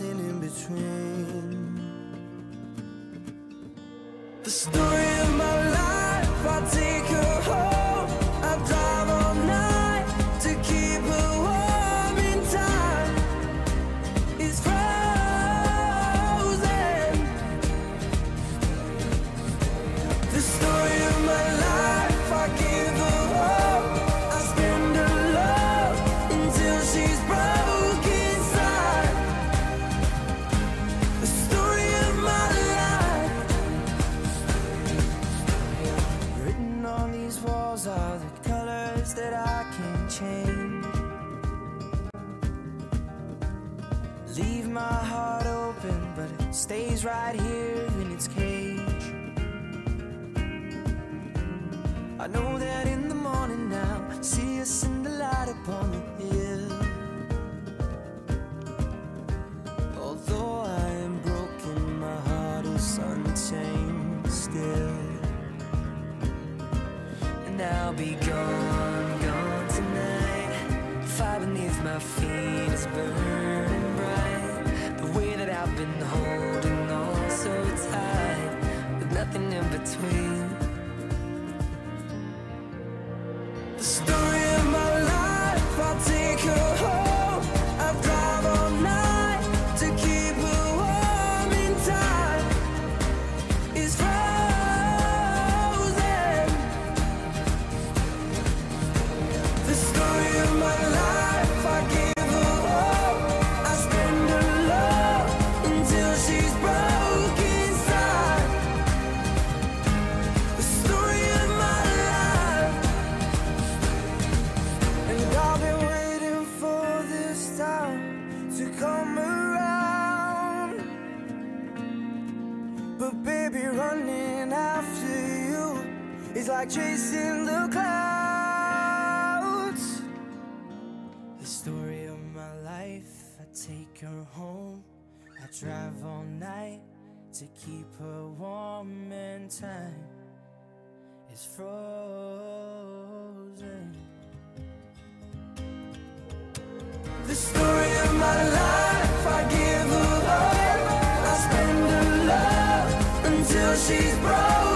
In between. She's broke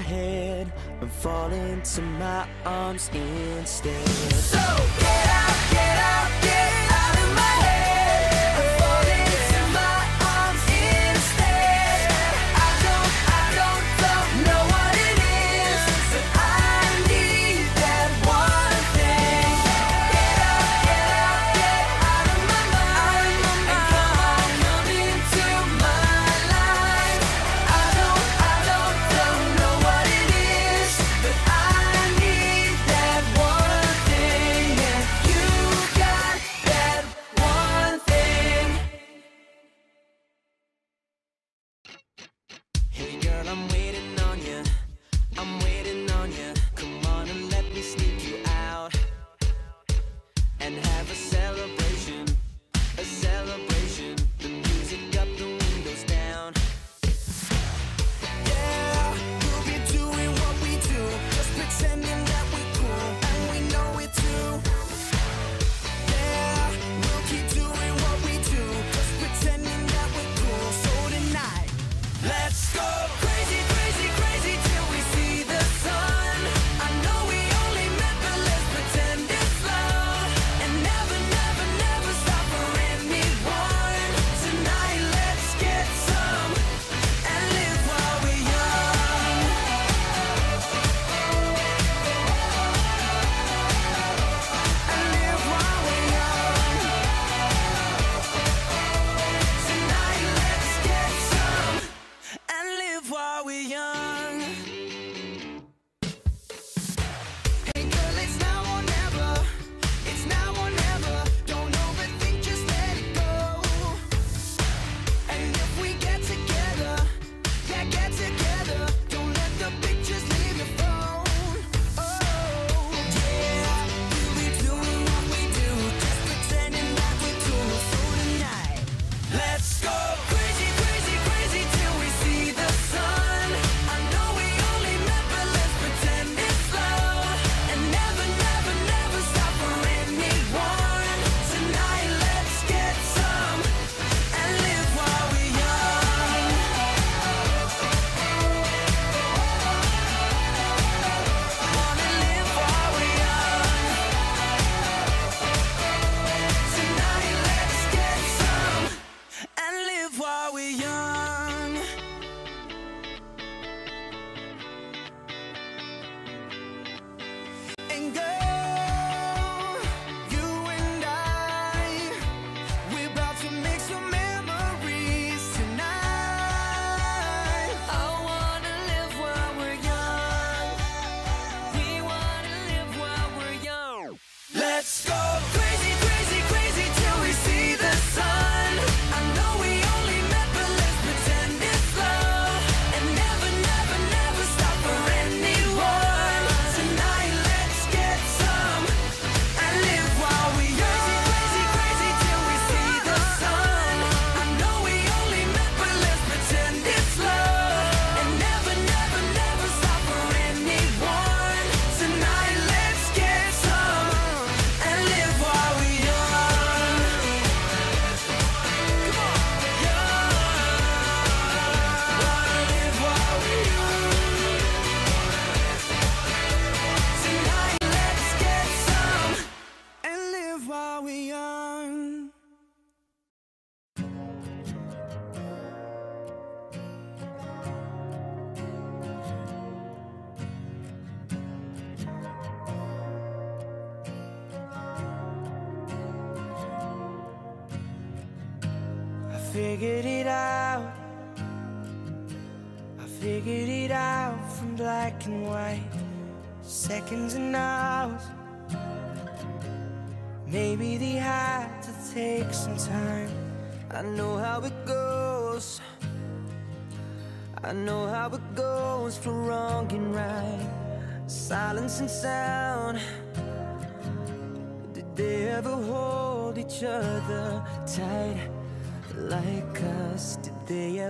head. And fall into my arms instead.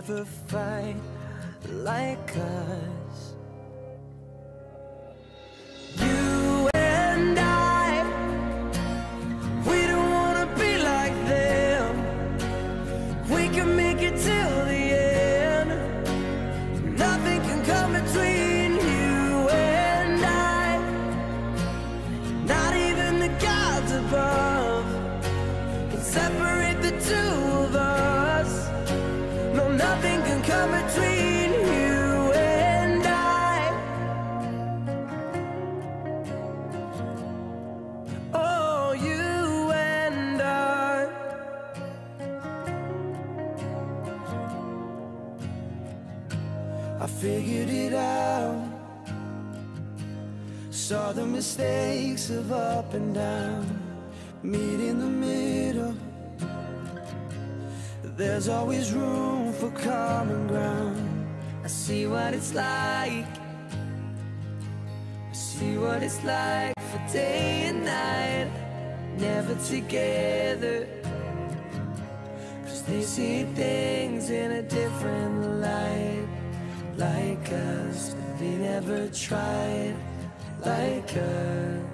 never fight like us. of up and down Meet in the middle. There's always room for common ground. I see what it's like. I see what it's like for day and night. Never together. Cause they see things in a different light. Like us, but they never tried. Like us.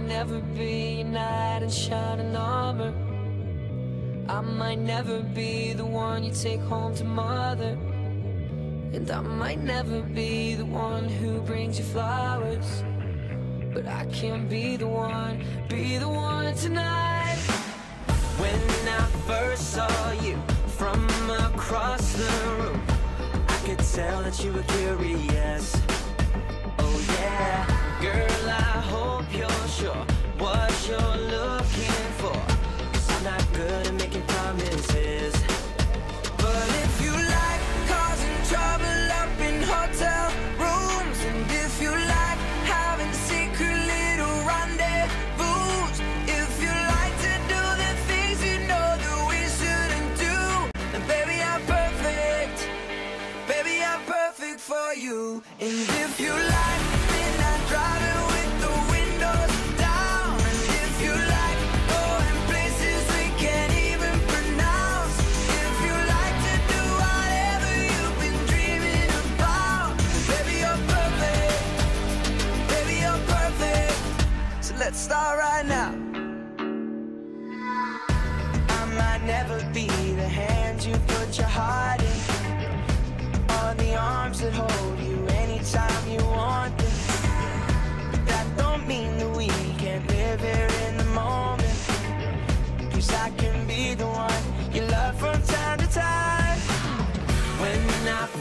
Might never be knight in shining armor. I might never be the one you take home to mother. And I might never be the one who brings you flowers. But I can be the one, be the one tonight. When I first saw you from across the room, I could tell that you were curious. Oh yeah, girl, I hope you're sure. What you're looking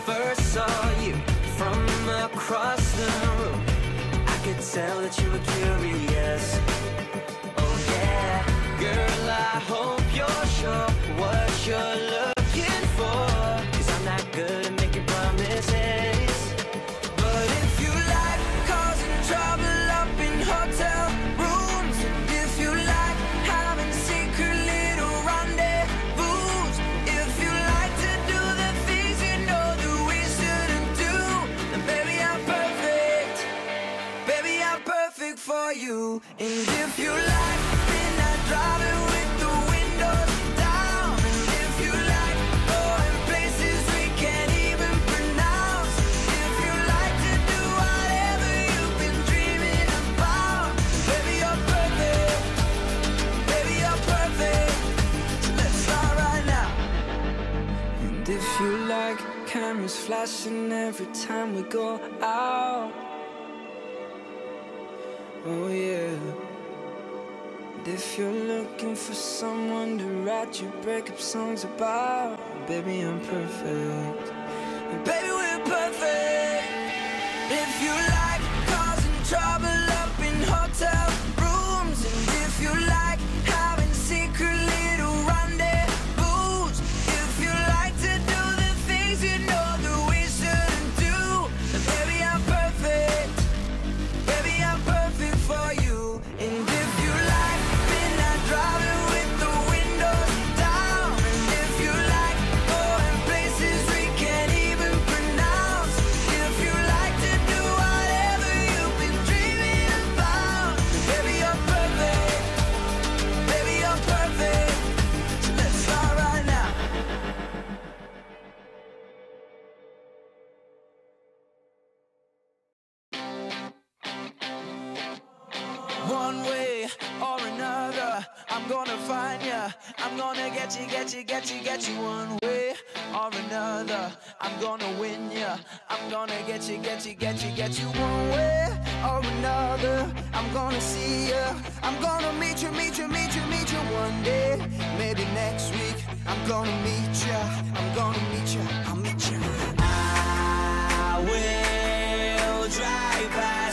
first saw you from across the room, I could tell that you were curious. Oh yeah, girl, I hope you're sure what you're you. And if you like midnight driving with the windows down, and if you like going places we can't even pronounce, if you like to do whatever you've been dreaming about, baby, you're perfect. Baby, you're perfect. So let's start right now. And if you like cameras flashing every time we go out. Oh yeah. And if you're looking for someone to write your breakup songs about, baby, I'm perfect. And baby, we're perfect. If you like causing trouble I'm gonna get you, get you, get you, get you. One way or another, I'm gonna win ya. I'm gonna get you, get you, get you, get you. One way or another, I'm gonna see ya. I'm gonna meet you, meet you, meet you, meet you one day. Maybe next week, I'm gonna meet ya. I'm gonna meet ya. I'll meet ya. I will drive past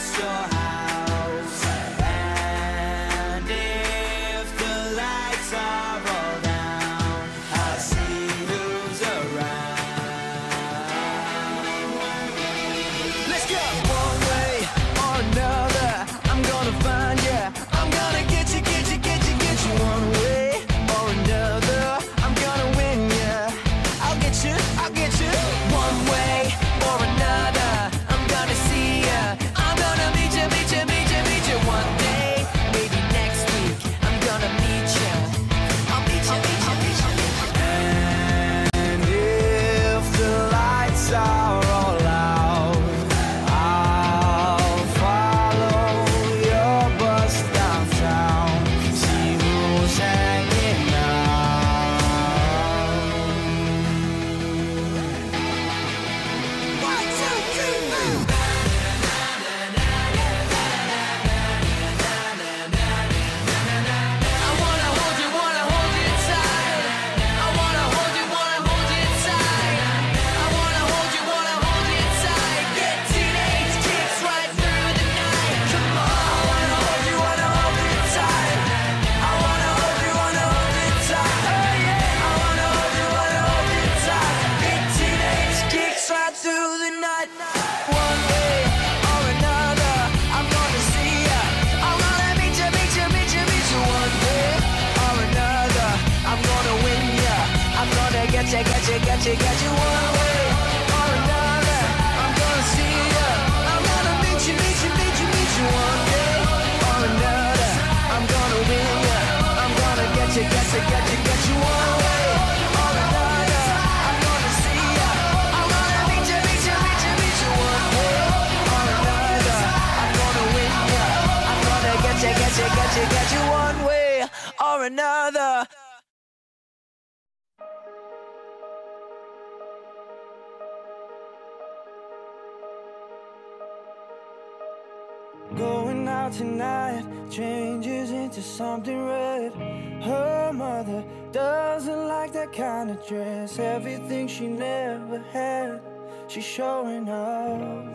she's showing off.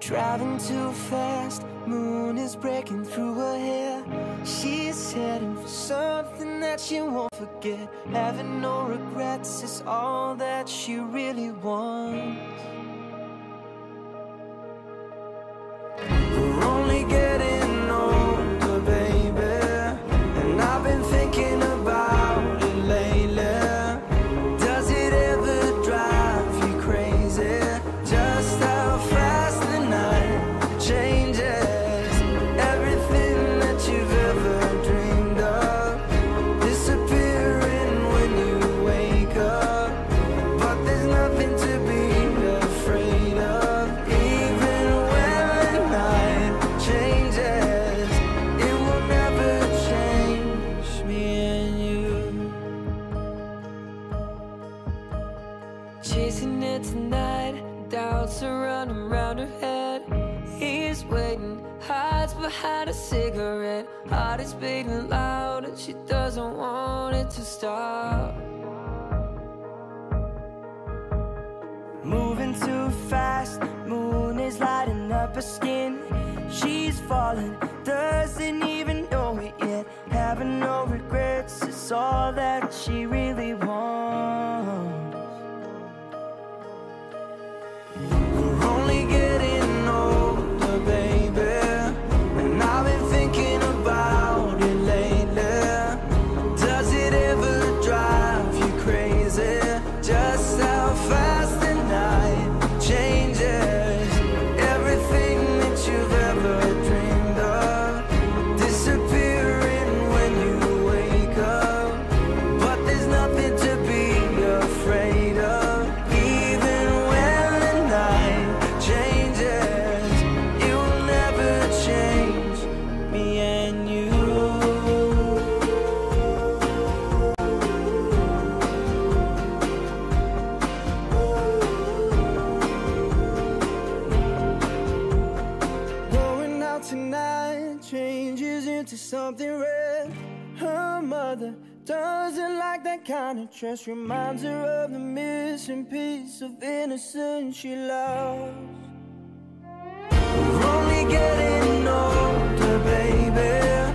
Driving too fast, moon is breaking through her hair. She's heading for something that she won't forget. Having no regrets is all that she really wants. heart is beating loud and she doesn't want it to stop. Moving too fast, moon is lighting up her skin. She's falling, doesn't even know it yet. Having no regrets, it's all that she really wants. Doesn't like that kind of trust. Reminds her of the missing piece of innocence she lost We're only getting older, baby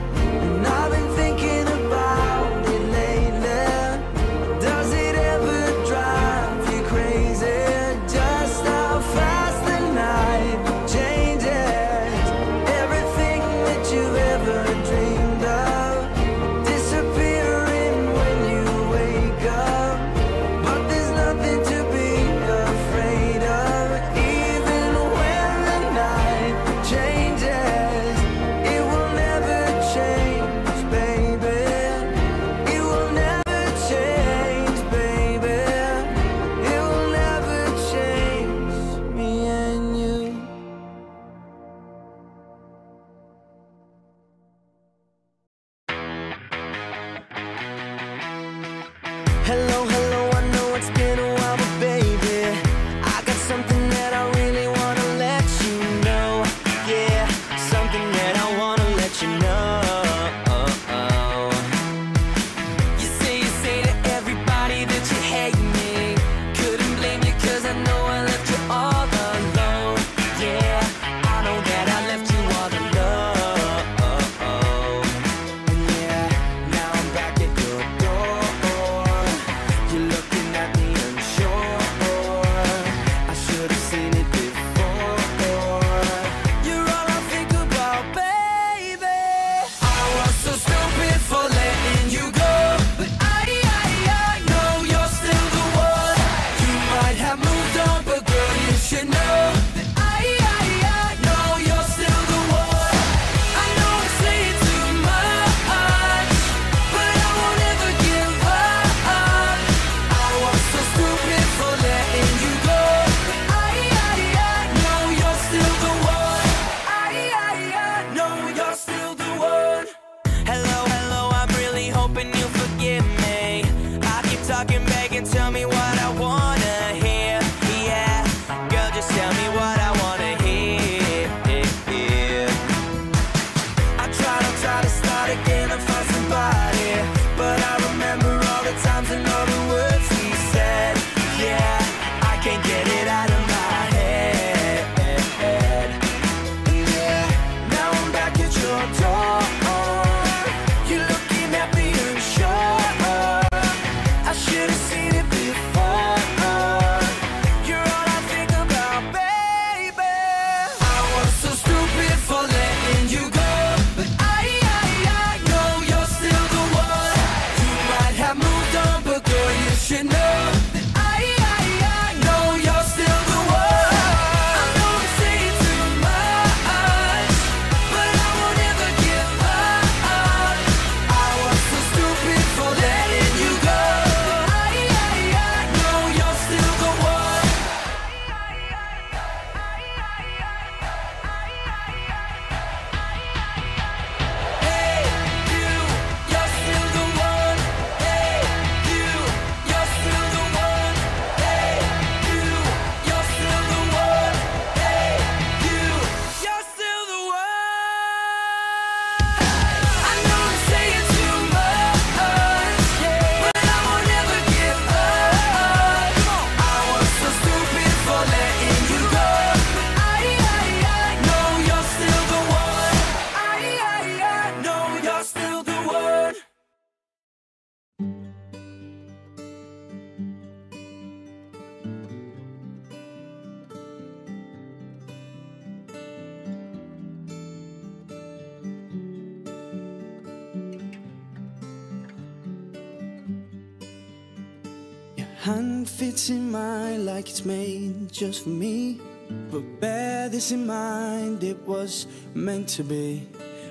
meant to be.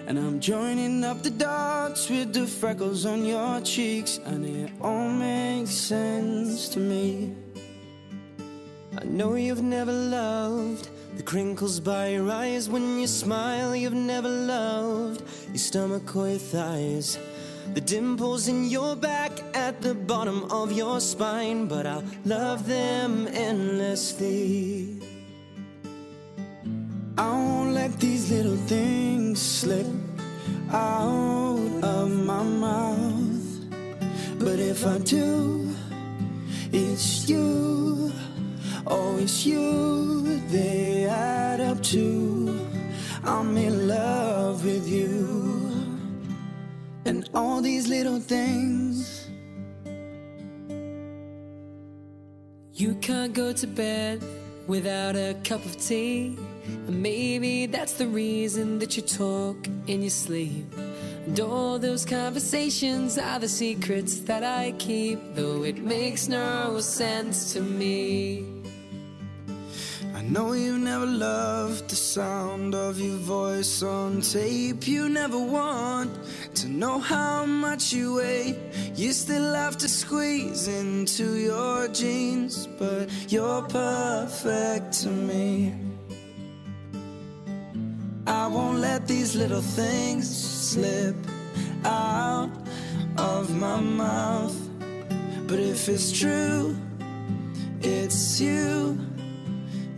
And I'm joining up the dots with the freckles on your cheeks, and it all makes sense to me. I know you've never loved the crinkles by your eyes when you smile. You've never loved your stomach or your thighs. The dimples in your back at the bottom of your spine, but I'll love them endlessly. I won't let these little things slip out of my mouth. But if I do, it's you. Oh, it's you they add up to. I'm in love with you. And all these little things. You can't go to bed without a cup of tea. And maybe that's the reason that you talk in your sleep. And all those conversations are the secrets that I keep, though it makes no sense to me. I know you never loved the sound of your voice on tape. You never want to know how much you weigh. You still have to squeeze into your jeans, but you're perfect to me. I won't let these little things slip out of my mouth. But if it's true, it's you,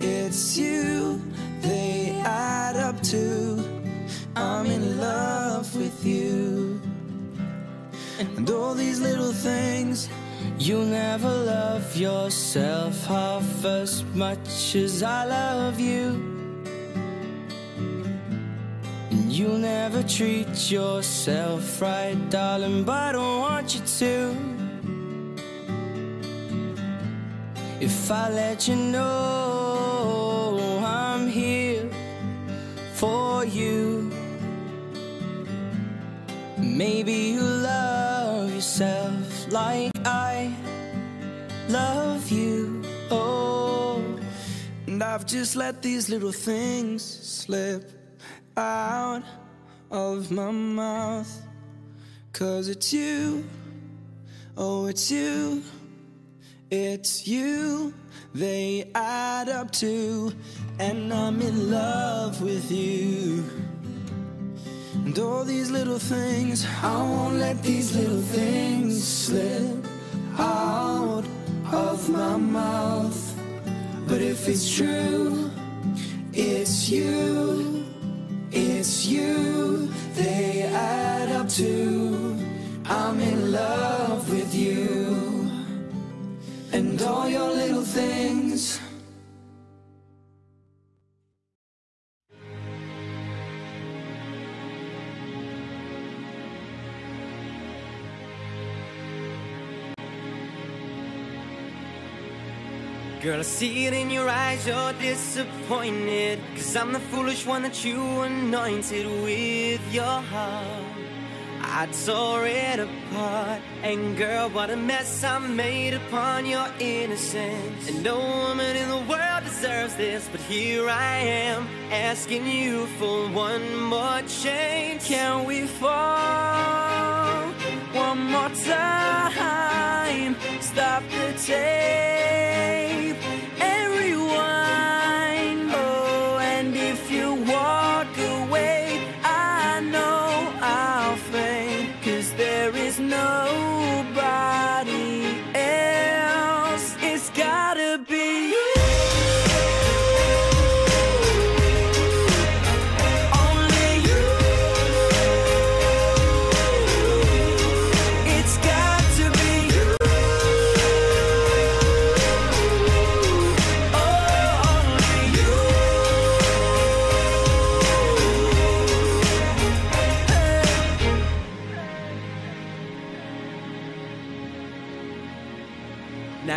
it's you, they add up to. I'm in love with you. And all these little things. You'll never love yourself half as much as I love you. You'll never treat yourself right, darling, but I don't want you to. If I let you know I'm here for you, maybe you love yourself like I love you. Oh. And I've just let these little things slip out of my mouth. Cause it's you, oh, it's you, it's you, they add up to, and I'm in love with you. And all these little things, I won't let these little things slip out of my mouth. But if it's true, it's you, it's you, they add up to. I'm in love with you, and all your little things. Girl, I see it in your eyes, you're disappointed. Cause I'm the foolish one that you anointed with your heart. I tore it apart. And girl, what a mess I made upon your innocence. And no woman in the world deserves this, but here I am, asking you for one more chance. Can we fall one more time? Stop the tape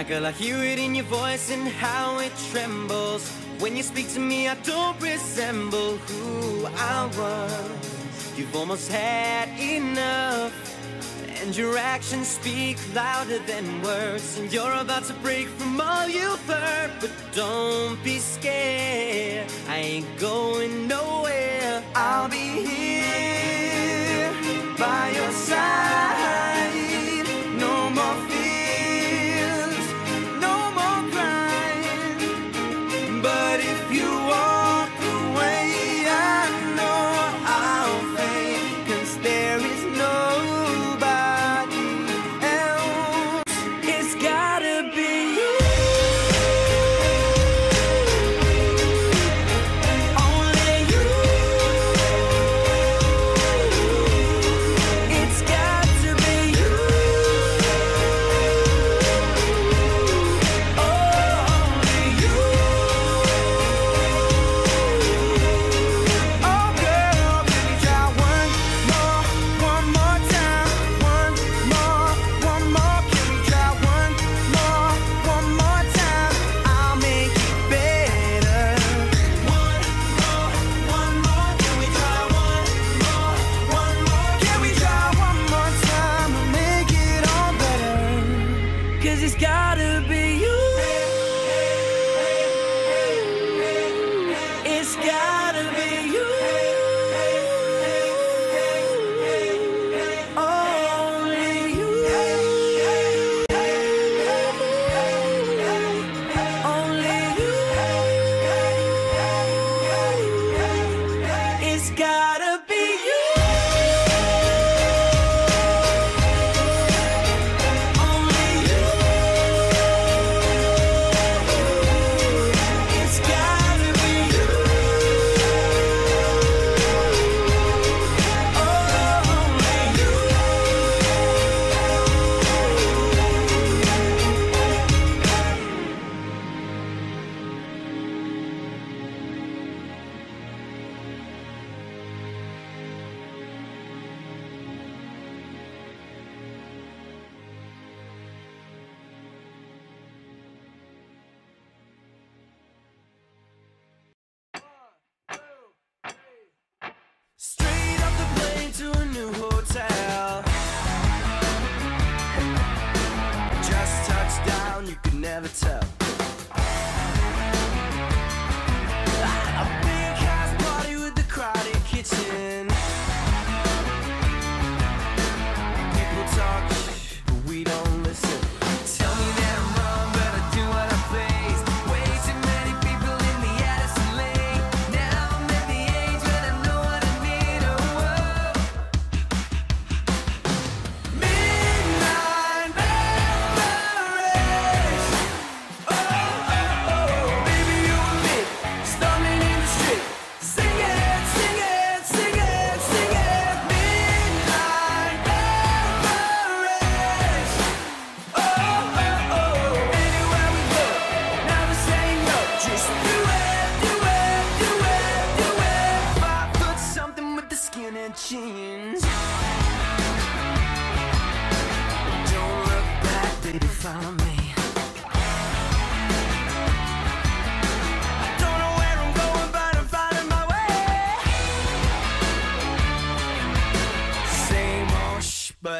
Girl, I hear it in your voice and how it trembles. When you speak to me, I don't resemble who I was. You've almost had enough And your actions speak louder than words. And you're about to break from all you've heard But don't be scared, I ain't going nowhere. I'll be here by your side.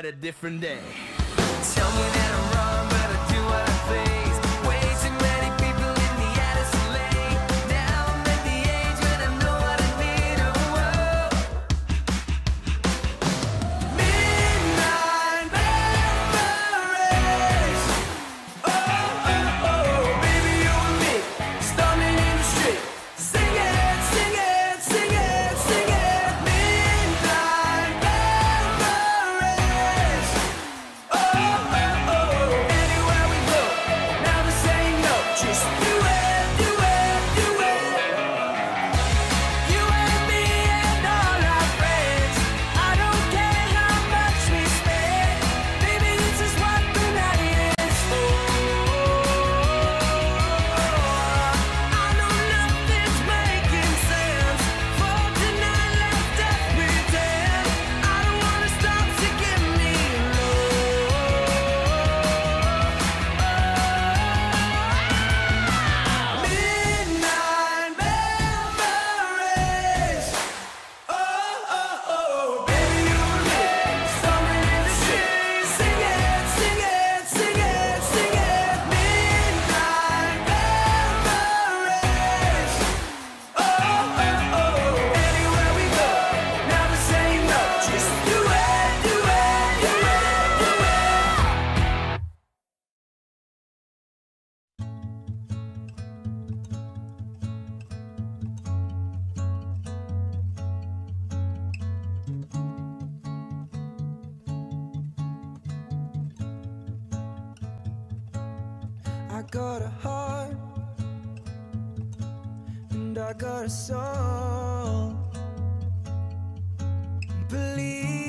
a different day. I got a heart and I got a soul. Believe.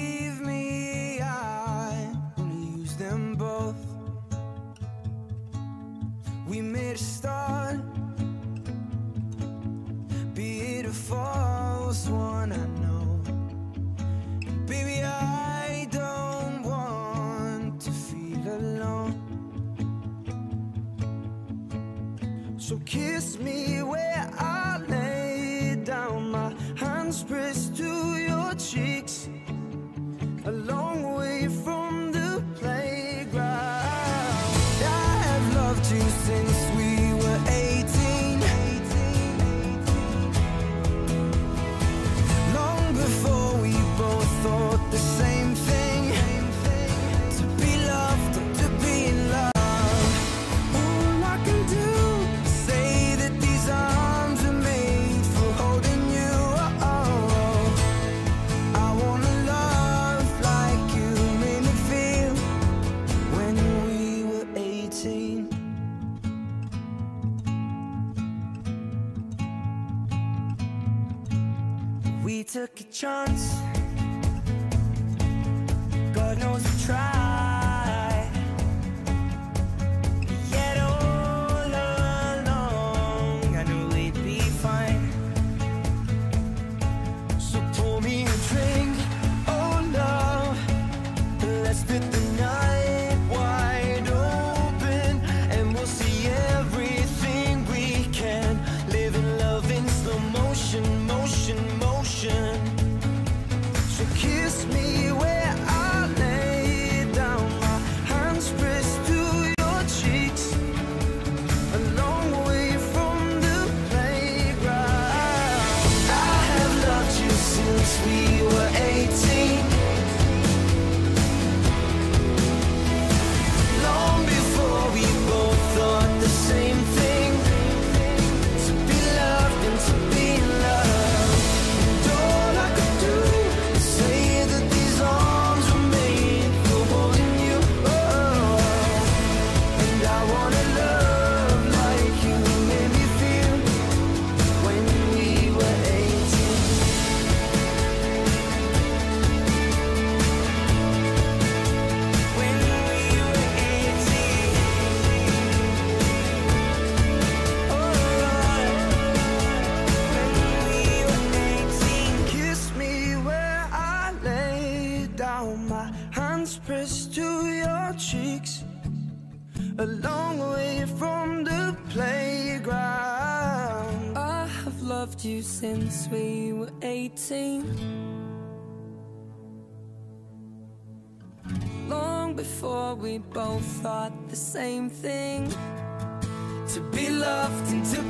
thought the same thing To be loved and to be.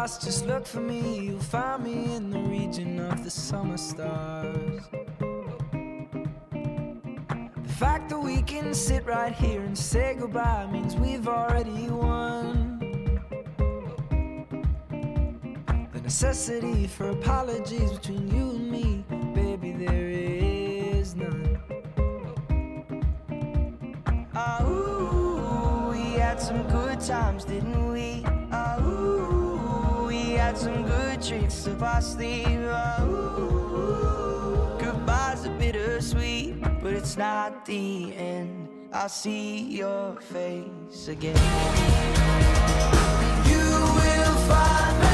lost, just look for me. You'll find me in the region of the summer stars. The fact that we can sit right here and say goodbye means we've already won. The necessity for apologies between you and me, baby, there is none. Ah, ooh, we had some good times, didn't we? some good tricks up our sleeve. Oh, goodbye's a bittersweet, but it's not the end. I'll see your face again. You will find.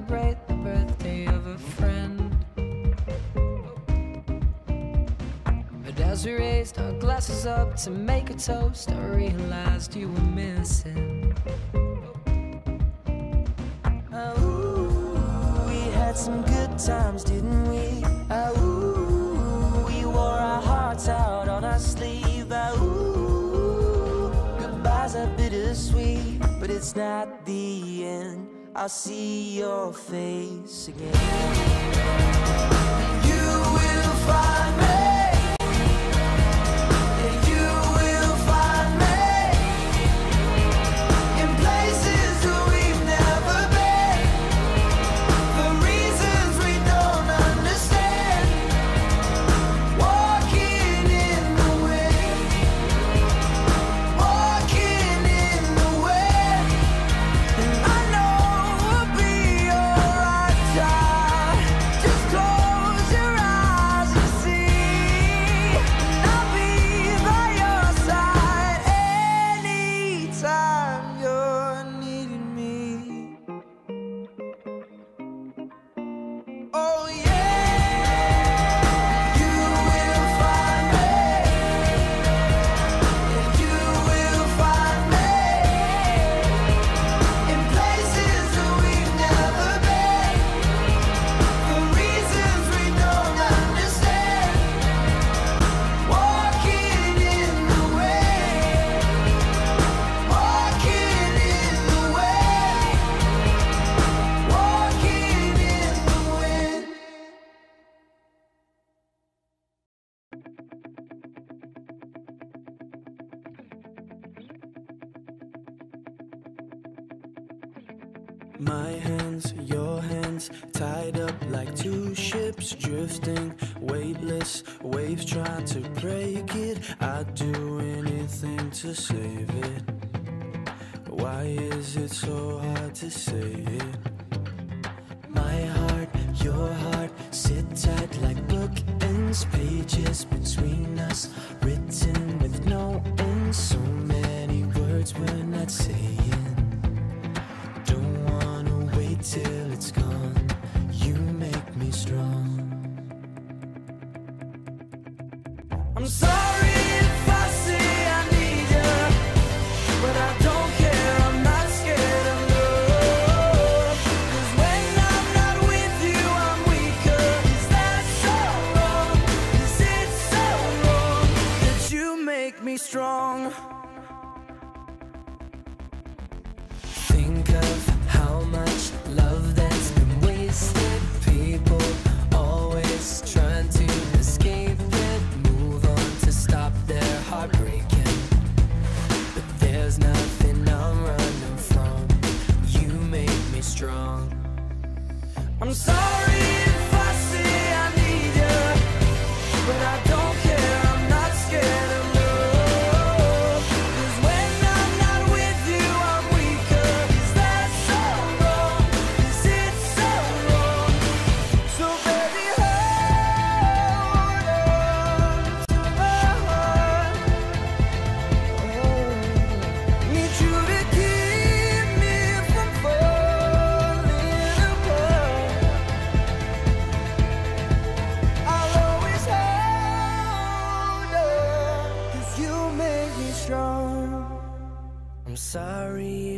celebrate the birthday of a friend. But as we raised our glasses up to make a toast, I realized you were missing. Uh, ooh, we had some good times, didn't we? Uh, ooh, we wore our hearts out on our sleeve. Uh, ooh, goodbyes are bittersweet, but it's not I'll see your face again. You will find me. to say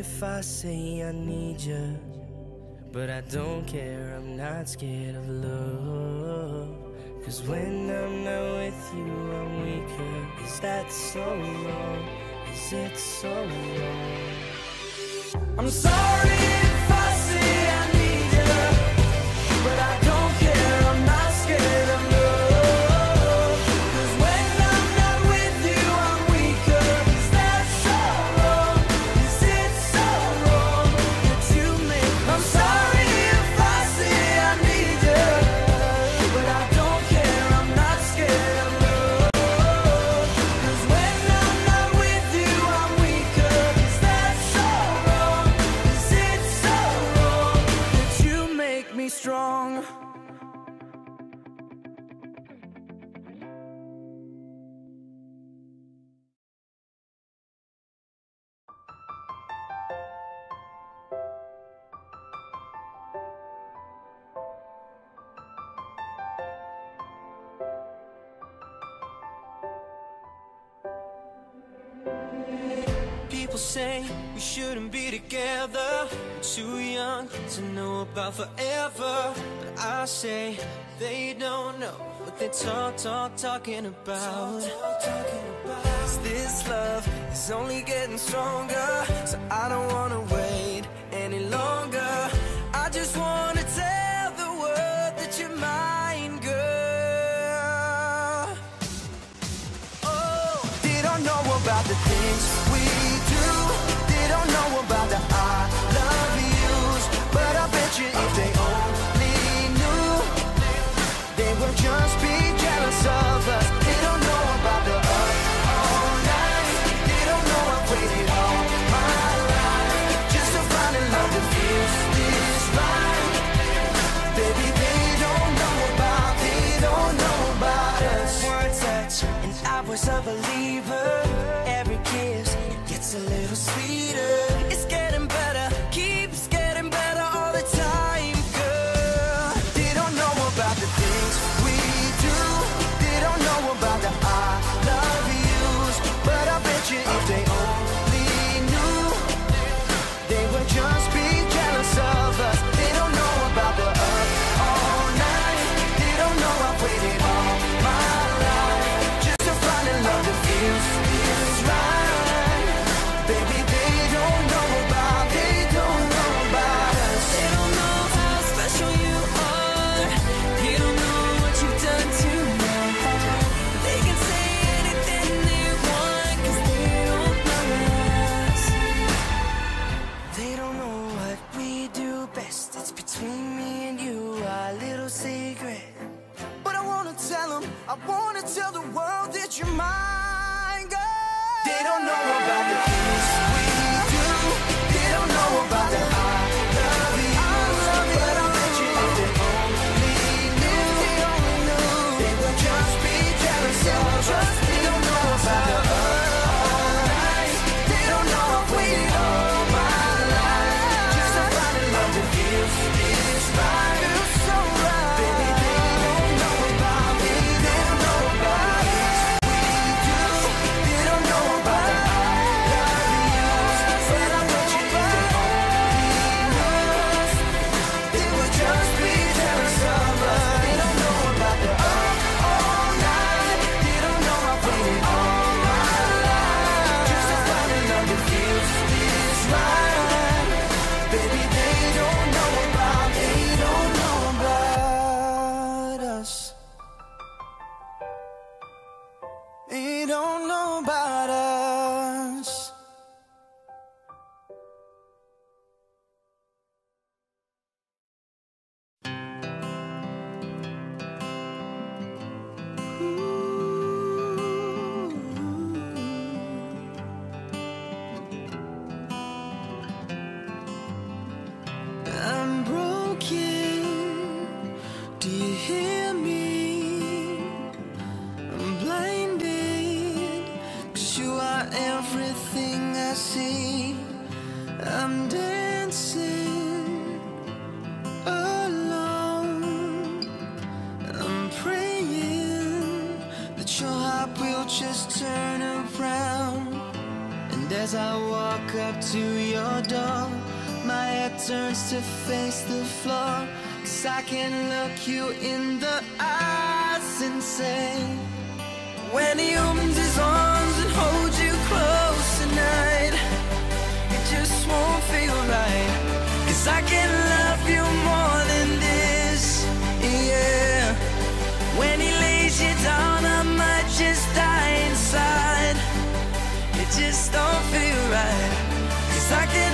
if I say I need you, but I don't care, I'm not scared of love. Cause when I'm not with you, I'm weaker. Is that so wrong? Is it so wrong? I'm sorry. say they don't know what they talk, talk, talking about. Talk, talk, talking about. This love is only getting stronger, so I don't wanna wait. believer. alone. I'm praying that your heart will just turn around. And as I walk up to your door, my head turns to face the floor. Cause I can look you in the eyes and say, When he opens his arms and holds you close tonight, it just won't feel right. Cause I can love you don't feel right. Cause I can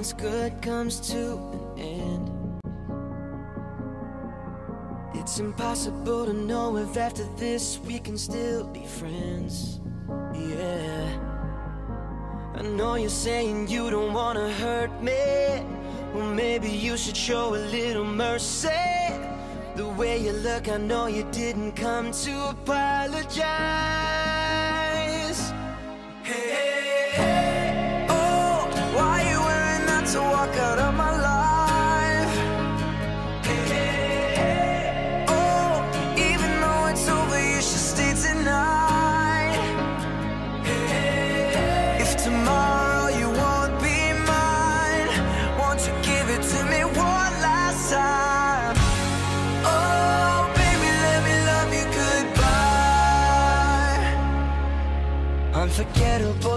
once good comes to an end. It's impossible to know if after this we can still be friends. Yeah. I know you're saying you don't wanna hurt me. Well maybe you should show a little mercy. The way you look I know you didn't come to apologize.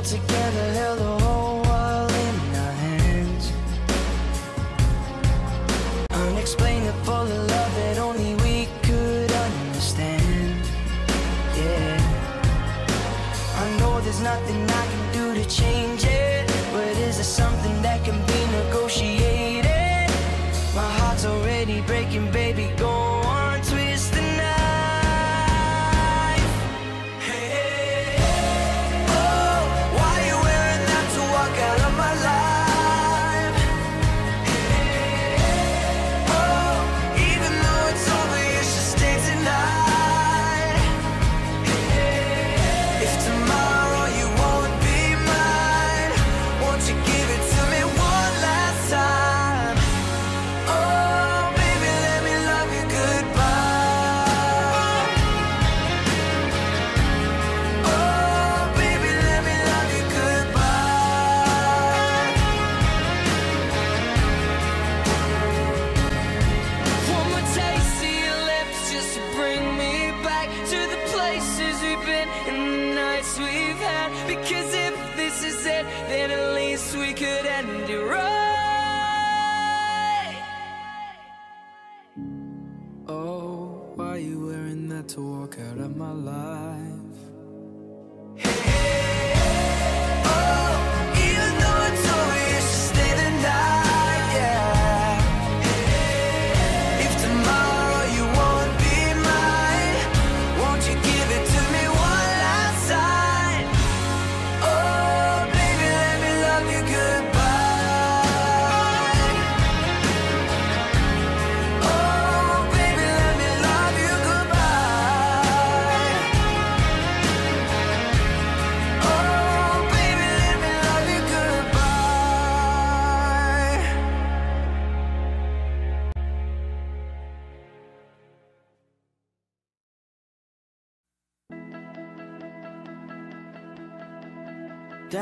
together, held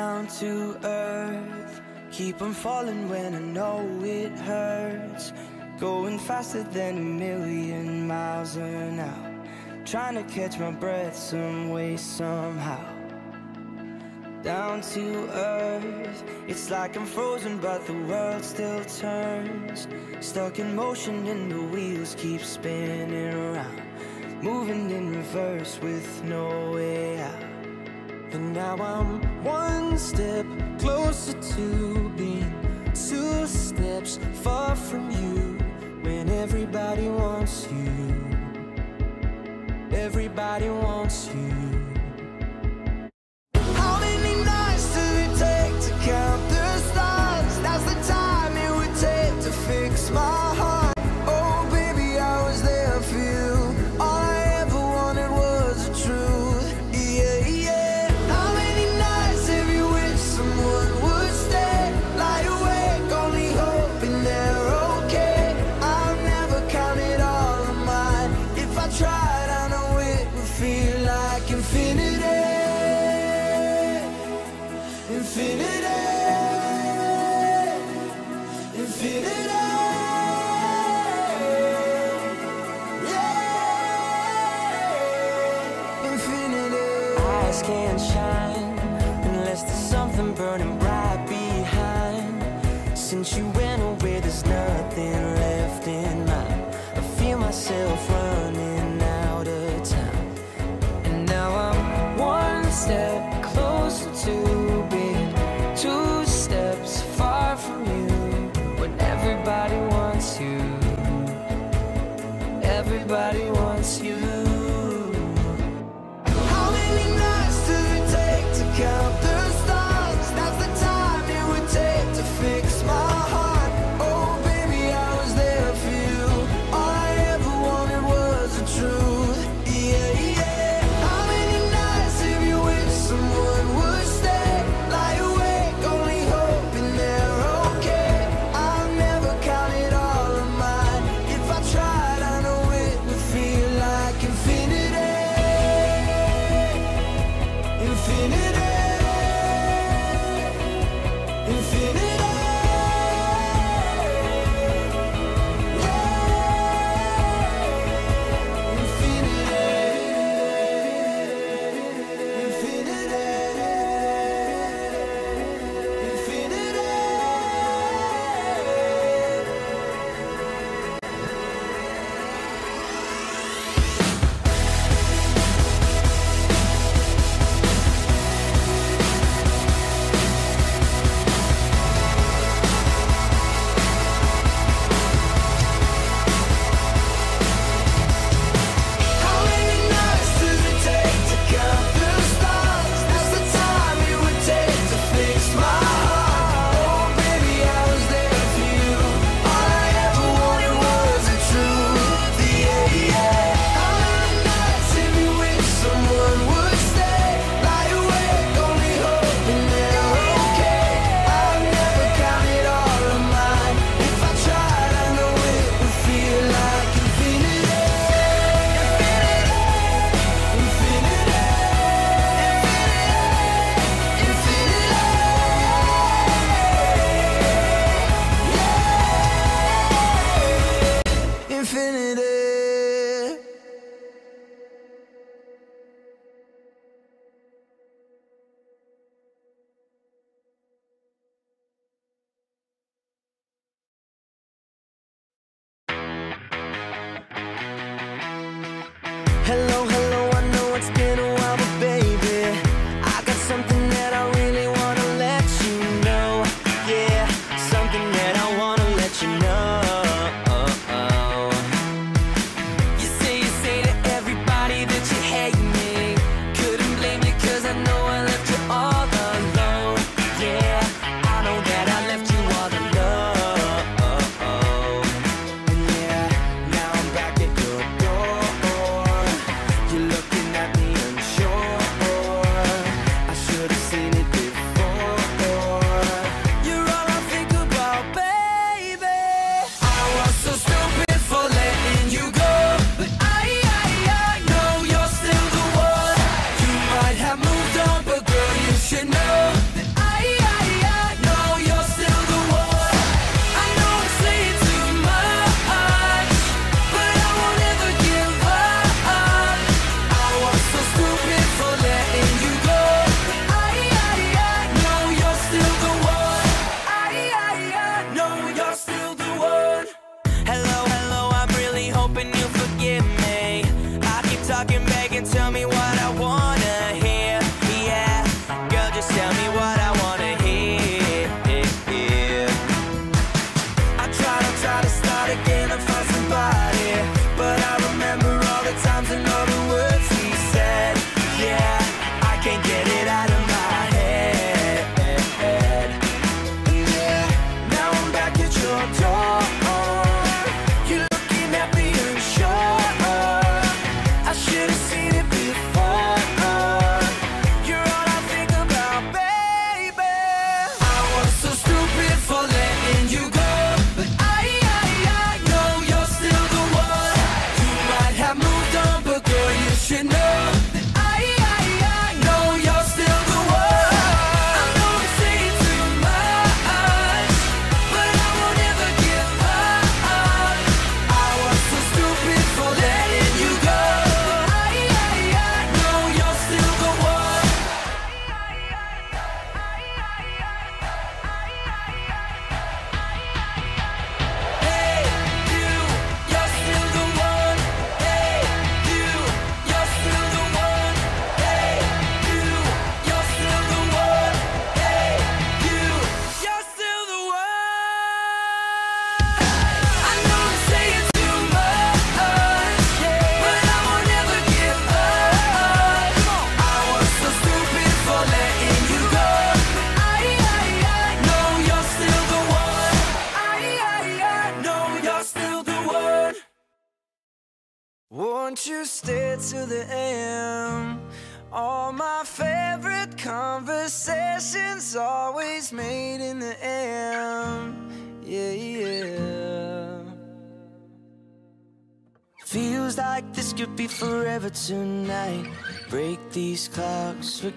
down to earth. Keep on falling when I know it hurts. Going faster than a million miles an hour. Trying to catch my breath some way, somehow. Down to earth. It's like I'm frozen but the world still turns. Stuck in motion and the wheels keep spinning around. Moving in reverse with no way out. And now I'm one step closer to being two steps far from you when everybody wants you. Everybody wants you. How many nights do it take to count the?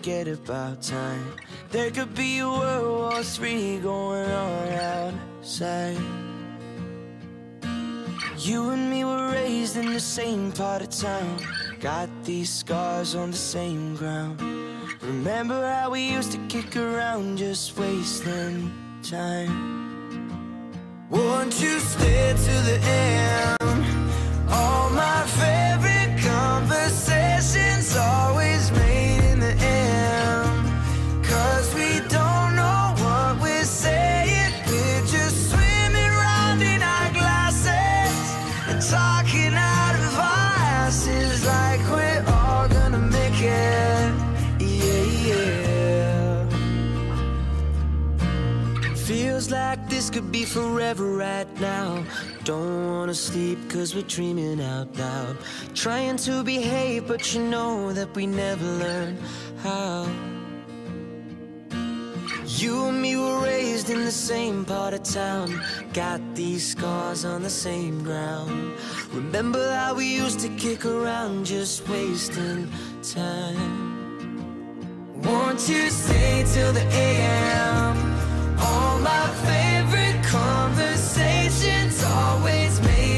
forget about time. There could be a World War III going on outside. You and me were raised in the same part of town. Got these scars on the same ground. Remember how we used to kick around just wasting time. Won't you stay to the end? All my favorite conversations always made This could be forever right now. Don't wanna sleep cause we're dreaming out loud. Trying to behave but you know that we never learn how. You and me were raised in the same part of town. Got these scars on the same ground. Remember how we used to kick around just wasting time. Won't you stay till the AM all my favorite conversations always made.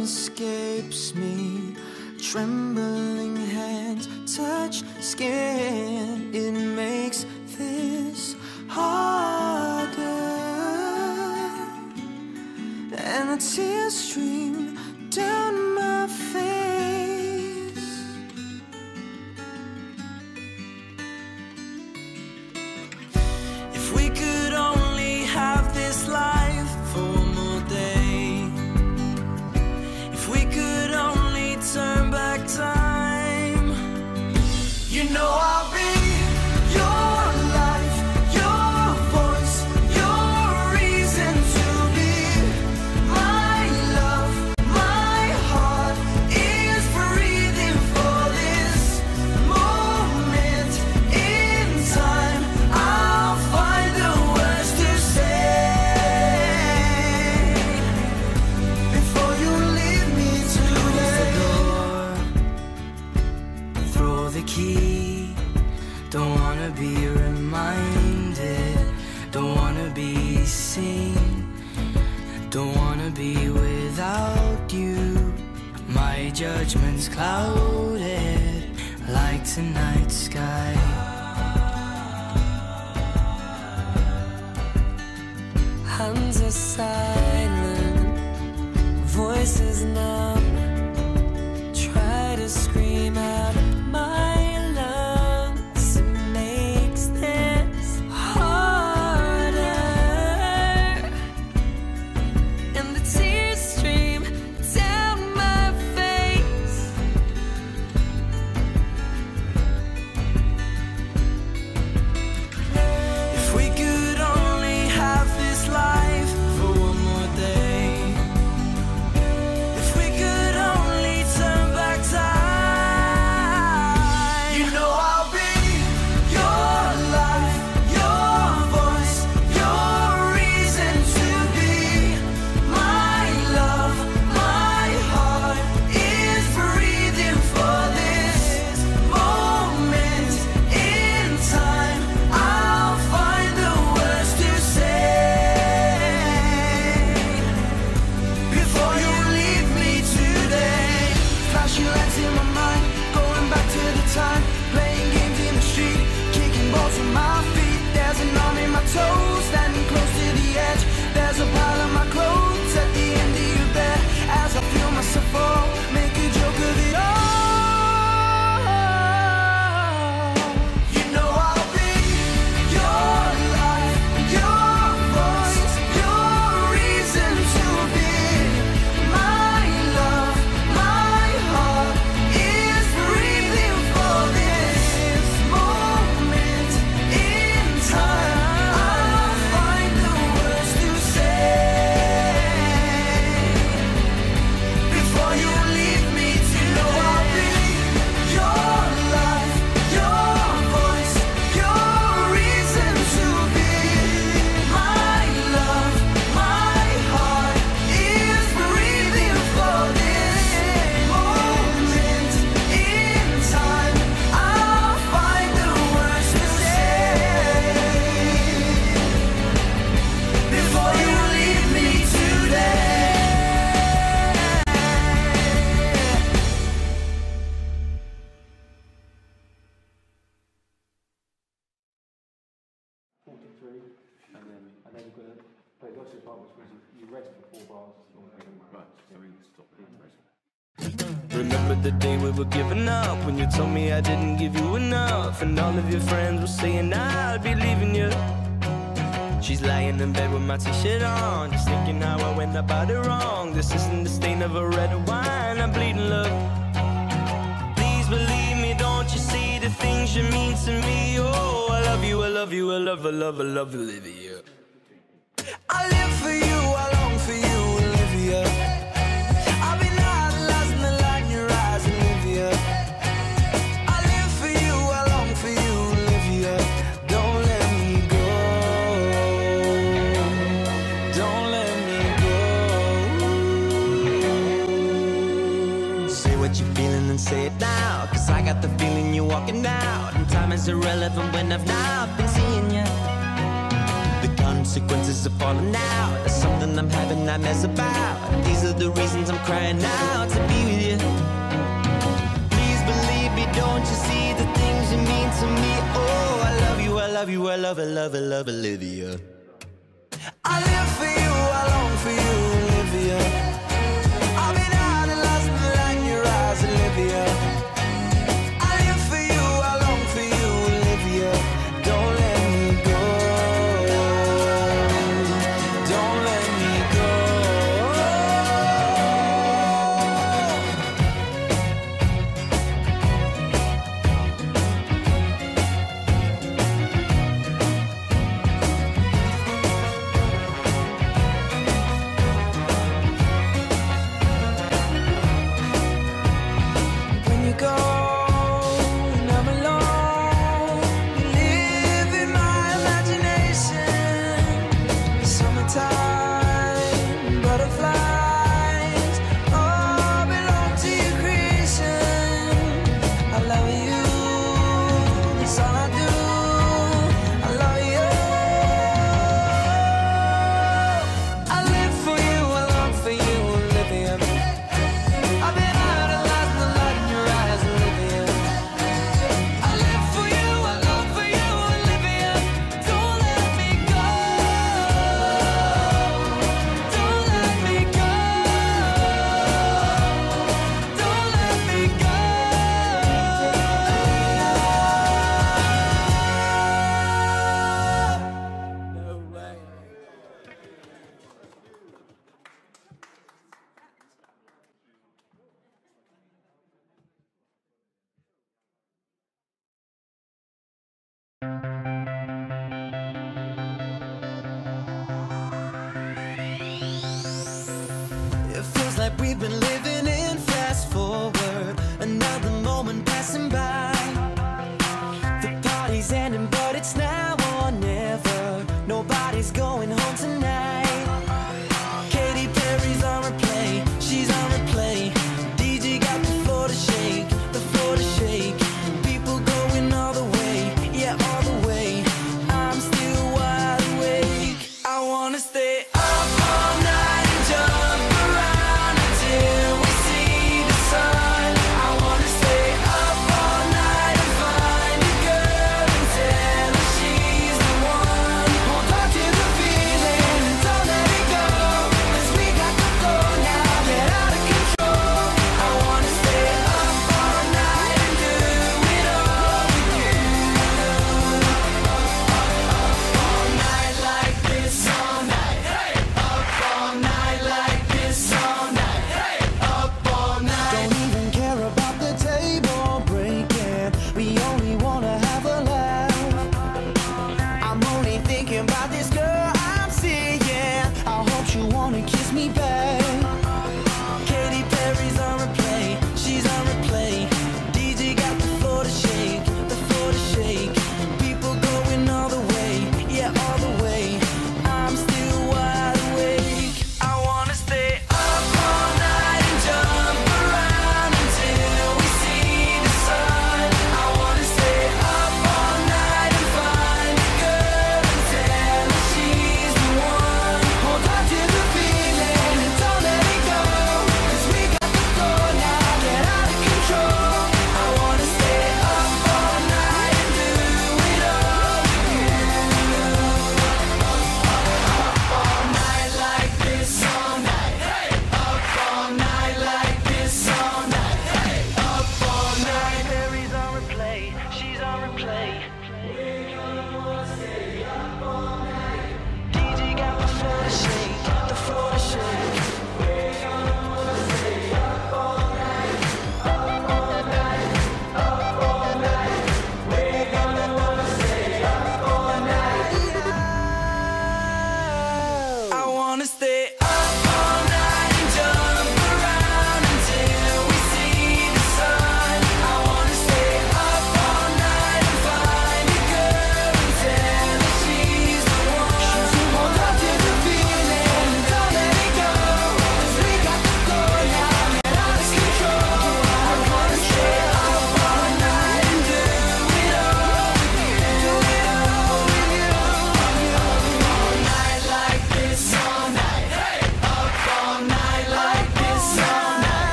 escapes me. Trembling hands touch skin.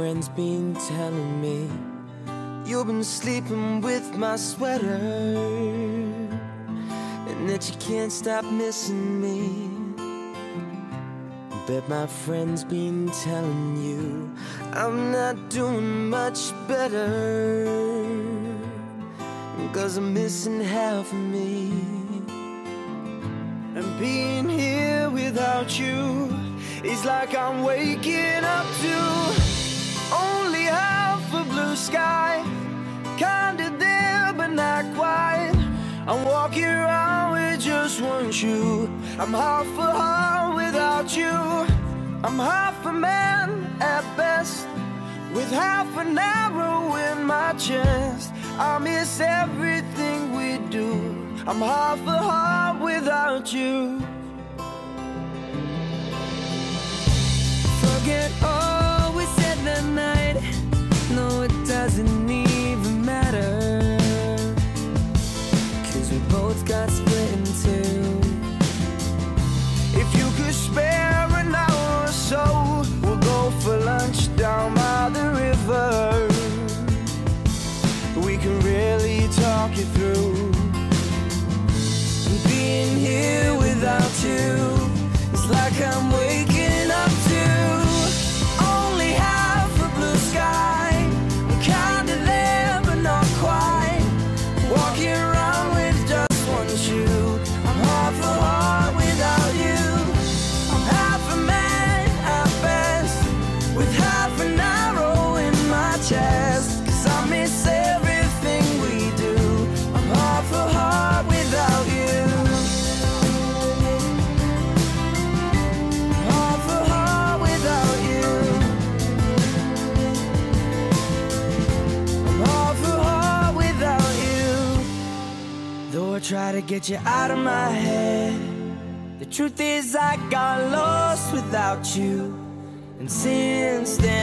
friends been telling me You've been sleeping with my sweater And that you can't stop missing me. Bet my friends been telling you I'm not doing much better Cause I'm missing half of me. And being here without you Is like I'm waking I'm half a heart without you. I'm half a man at best, with half an arrow in my chest. I miss everything we do. I'm half a heart without you. you through. And being here without you is like I'm waiting. to get you out of my head. The truth is I got lost without you. And since then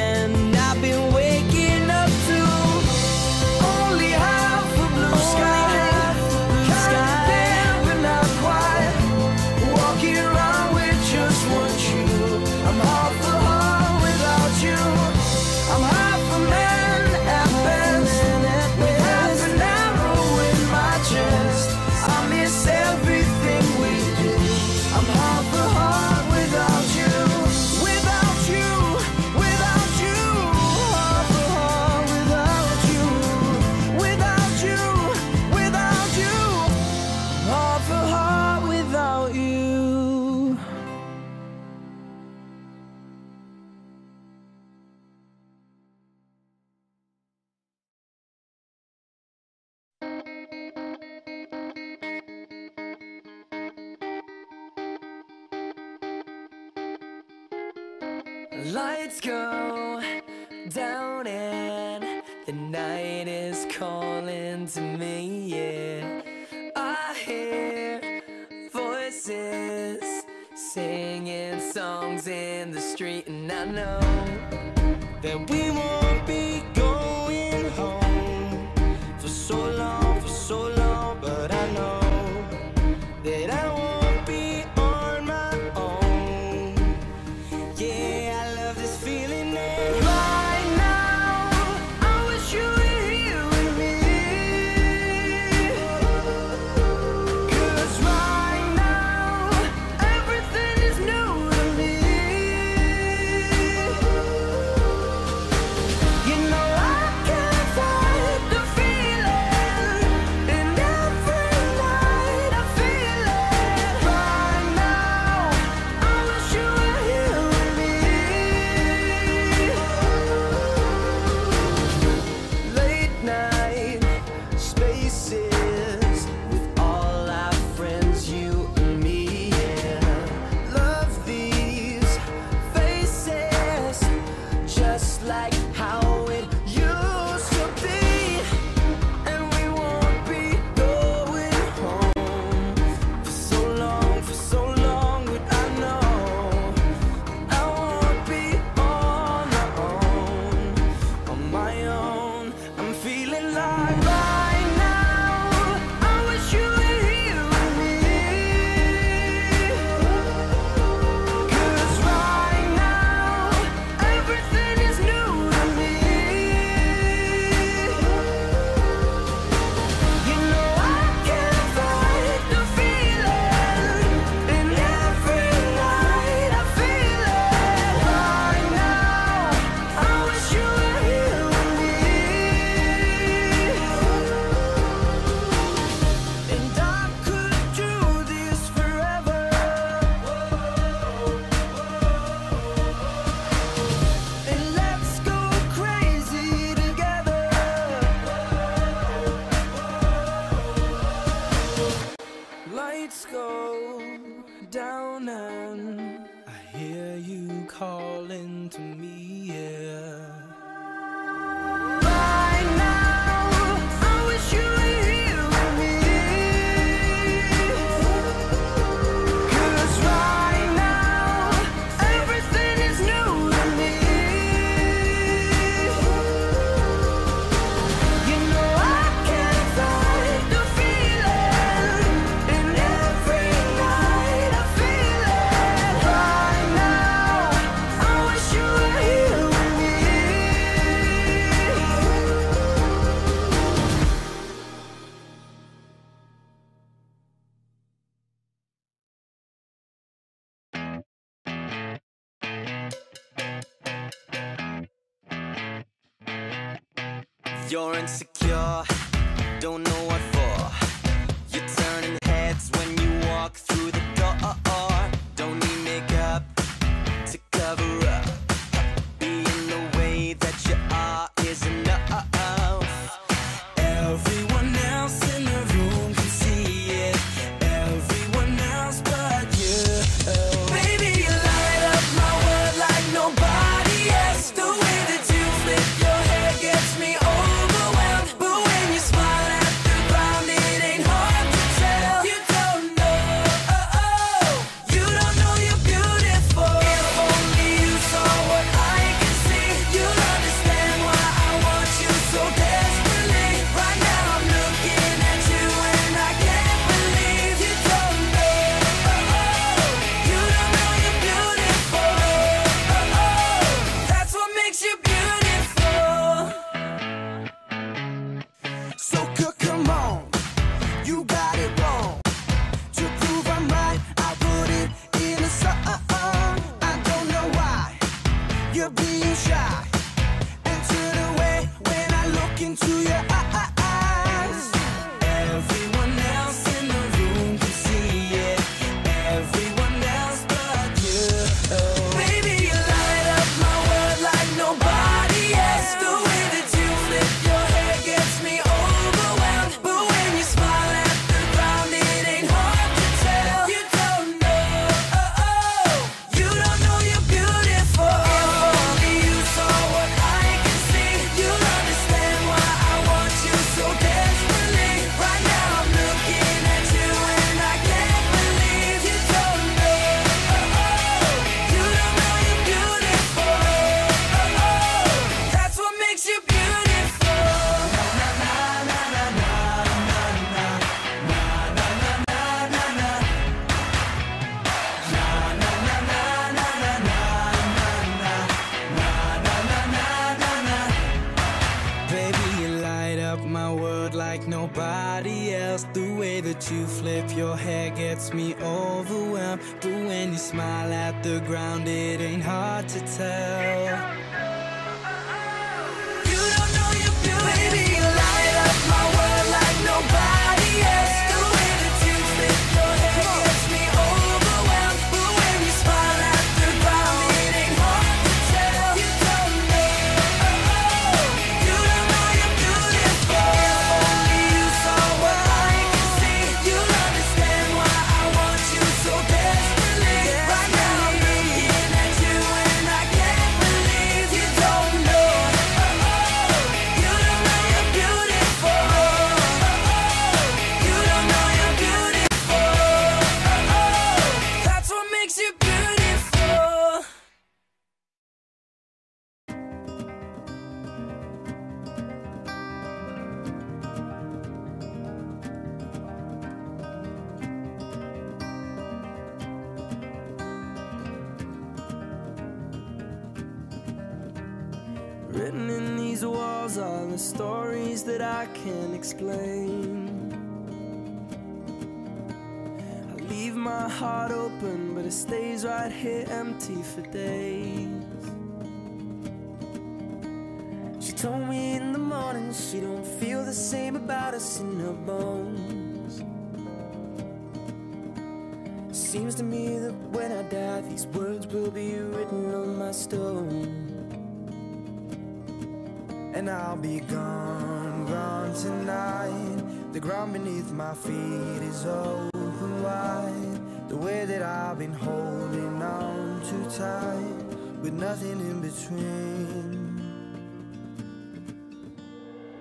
my feet is open wide. The way that I've been holding on too tight, with nothing in between.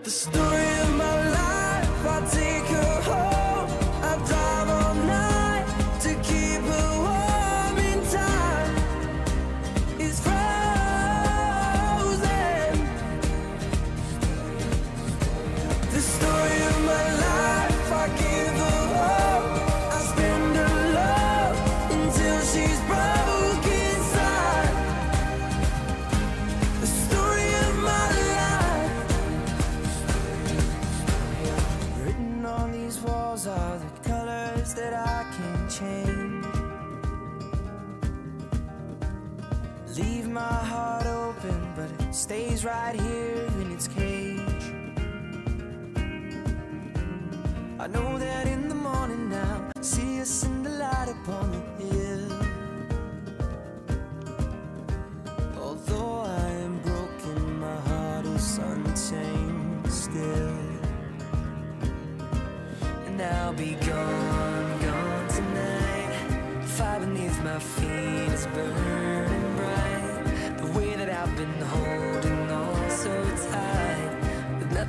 The story. right here in its cage. I know that in the morning now, see us in the light upon the hill. Although I am broken, my heart is unchained still. And I'll be gone, gone tonight. Fire beneath my feet is burning bright. The way that I've been holding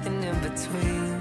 in between.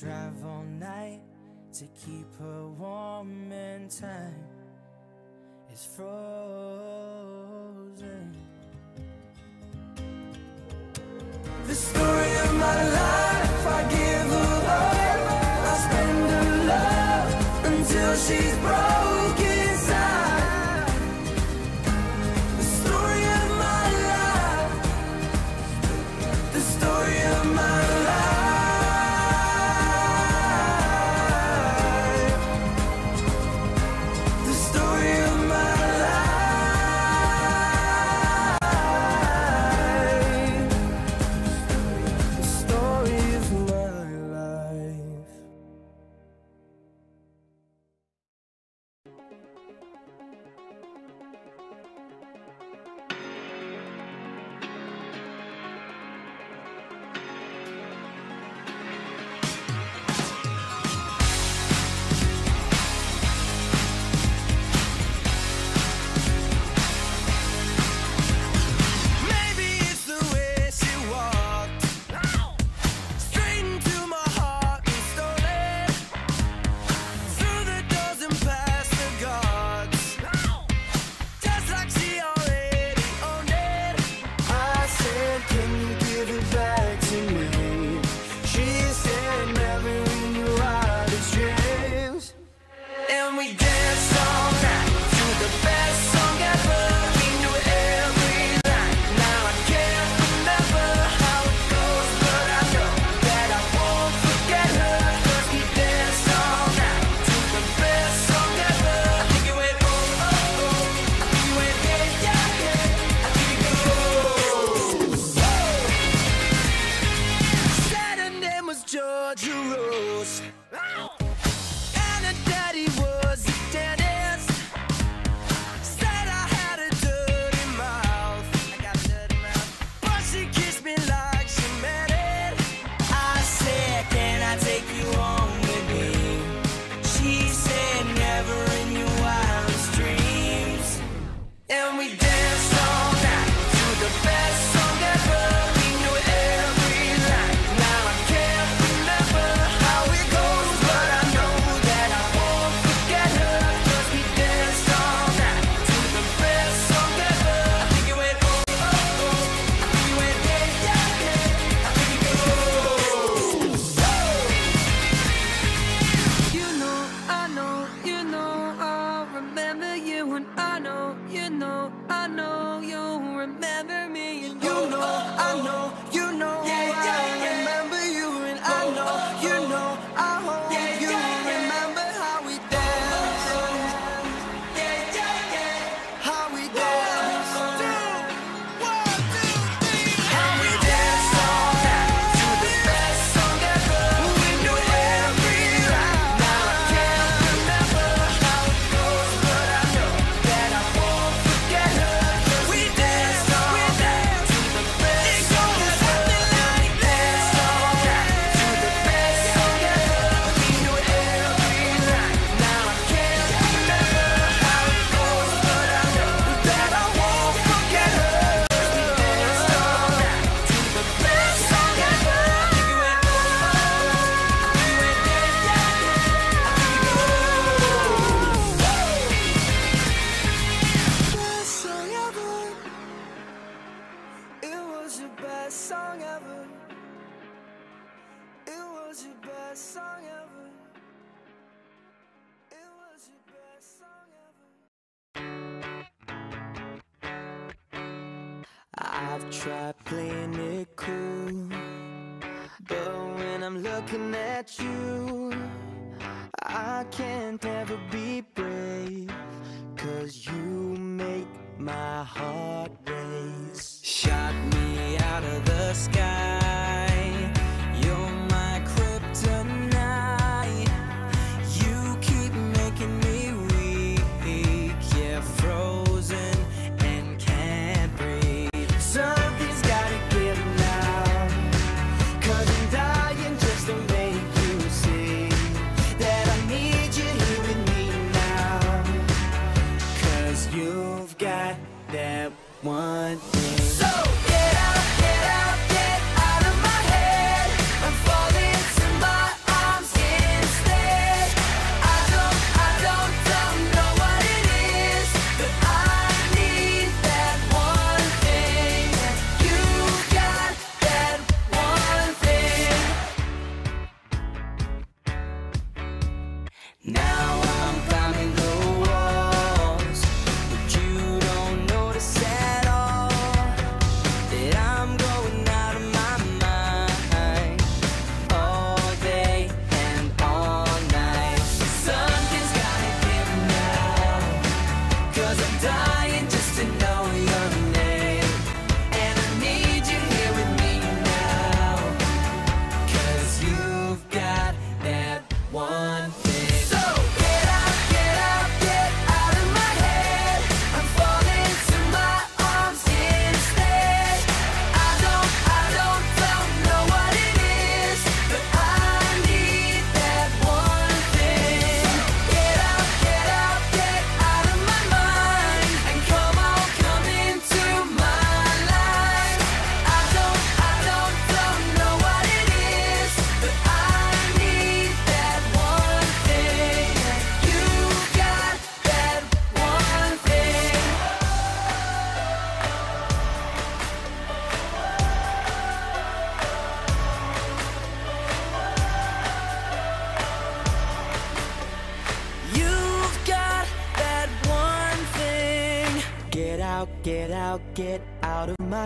drive all night to keep her warm and time is frozen. The story of my life, I give her up. I spend her love until she's broken.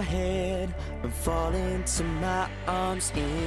Head and fall into my arms instead.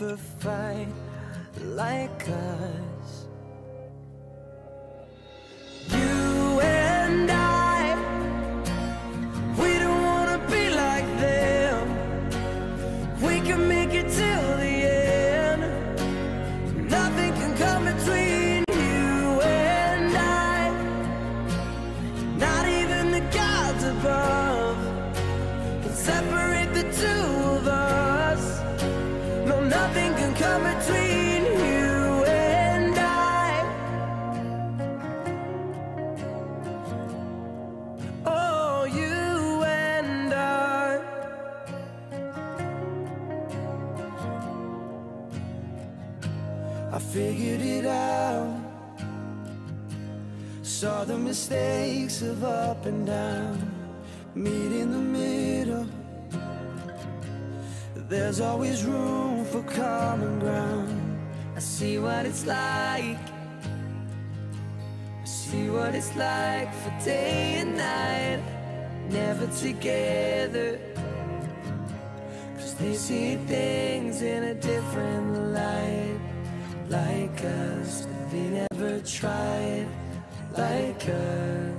never find There's always room for common ground. I see what it's like. I see what it's like for day and night. Never together. Cause they see things in a different light. Like us, they never tried. Like us.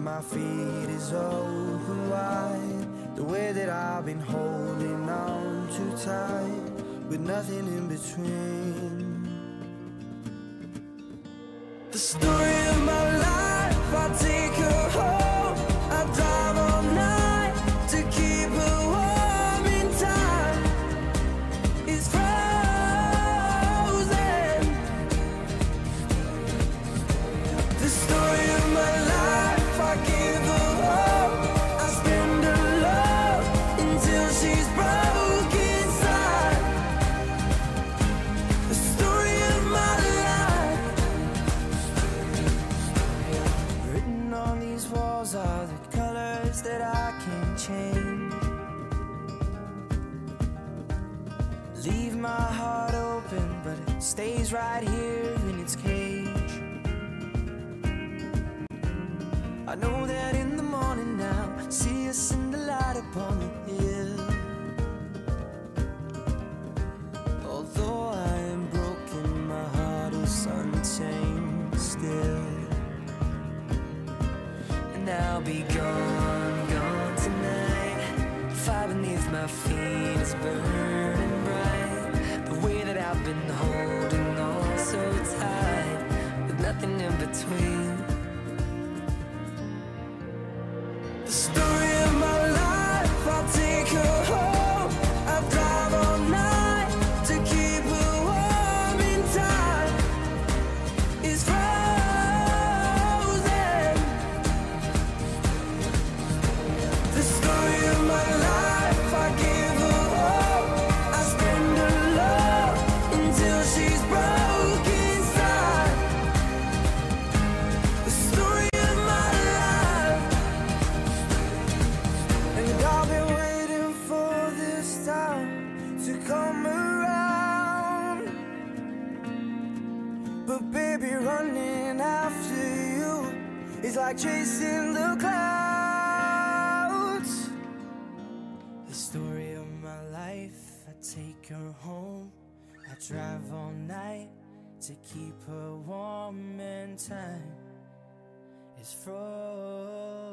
my feet is open wide. The way that I've been holding on too tight With nothing in between. between. drive all night to keep her warm and time is frozen.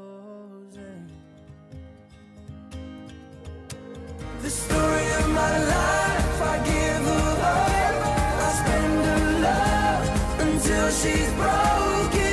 The story of my life, I give her love. I spend her love until she's broken.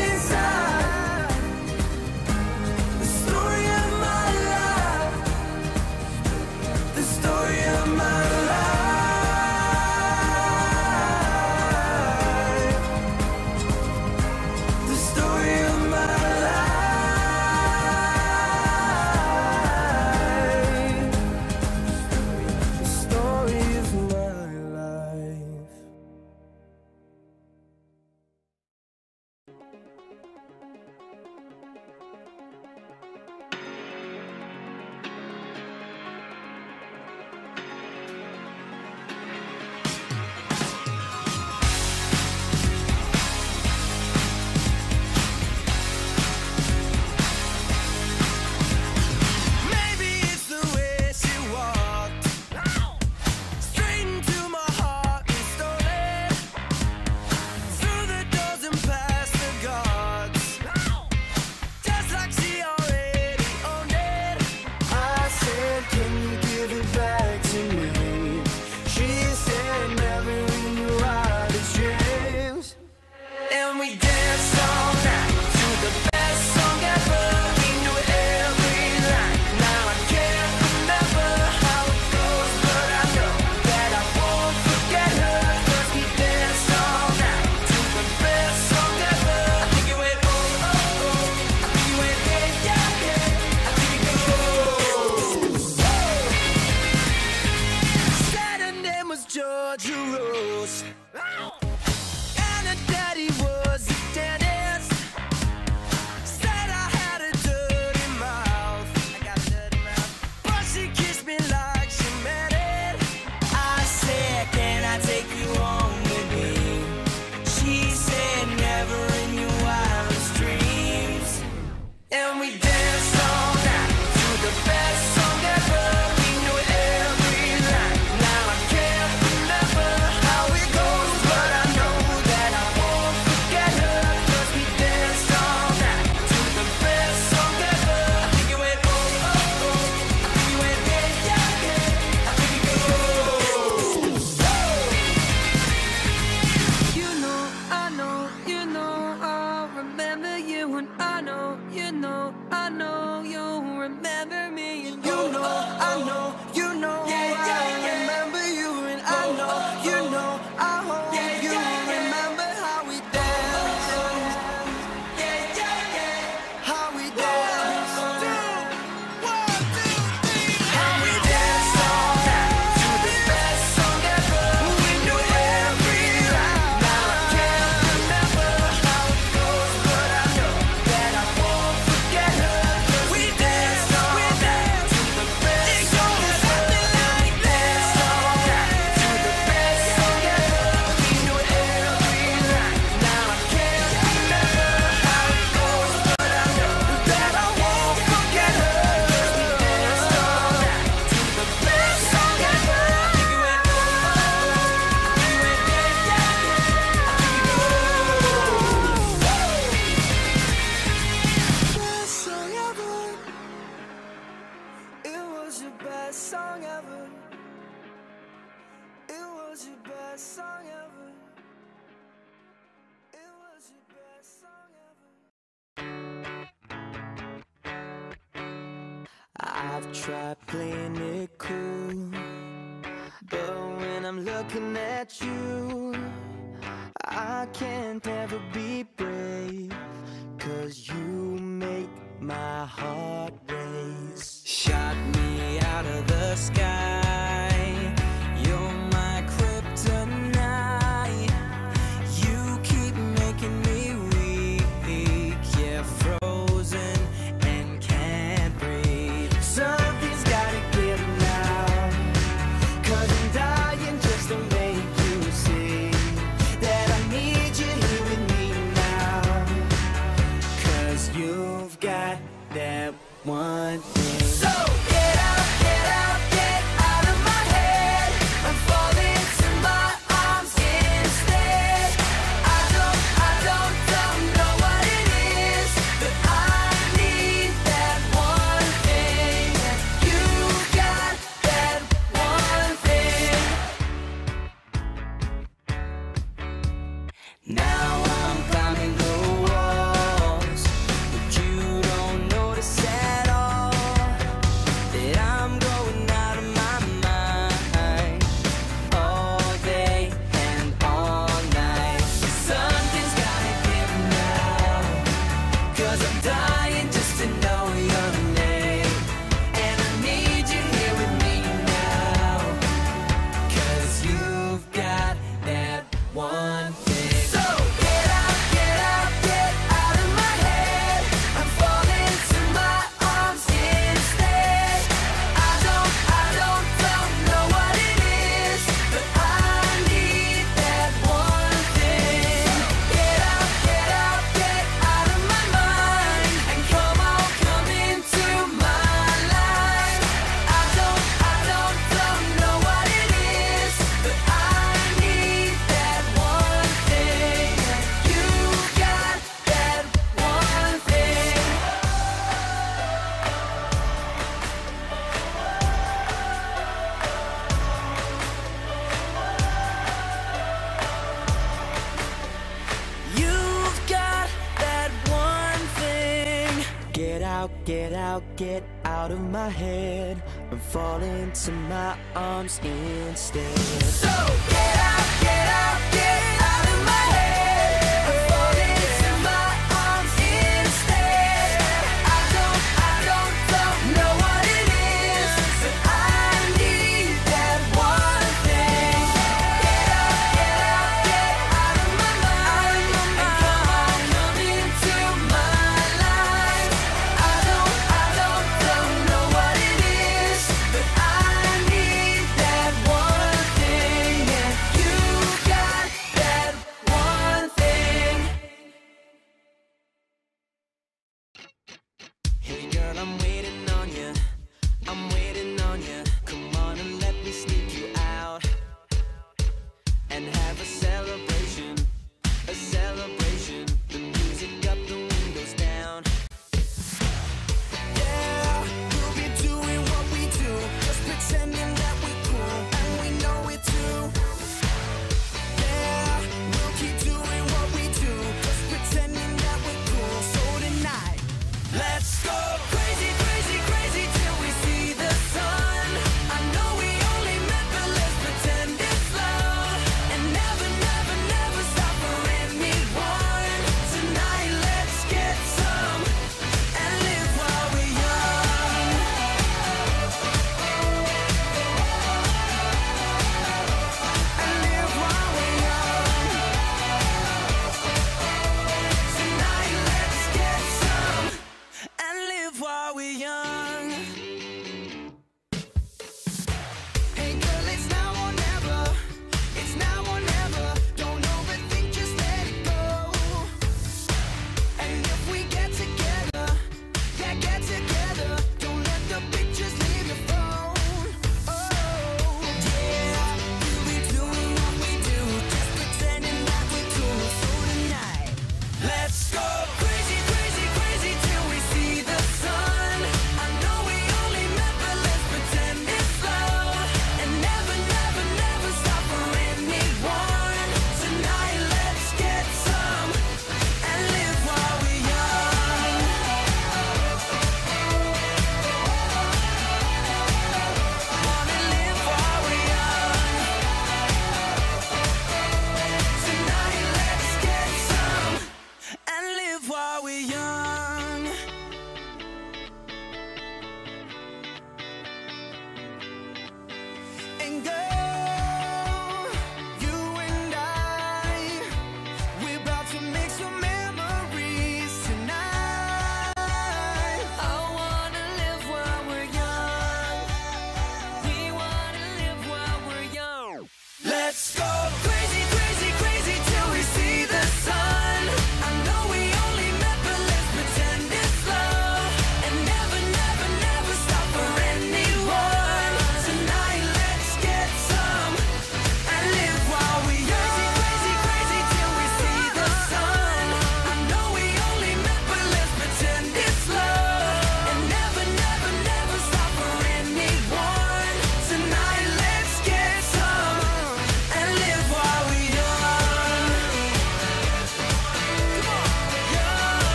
Head and fall into my arms instead.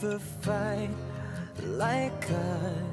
never fight like us.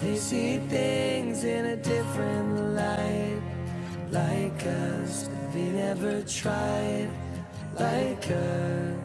they see things in a different light. Like us, they never tried. Like us.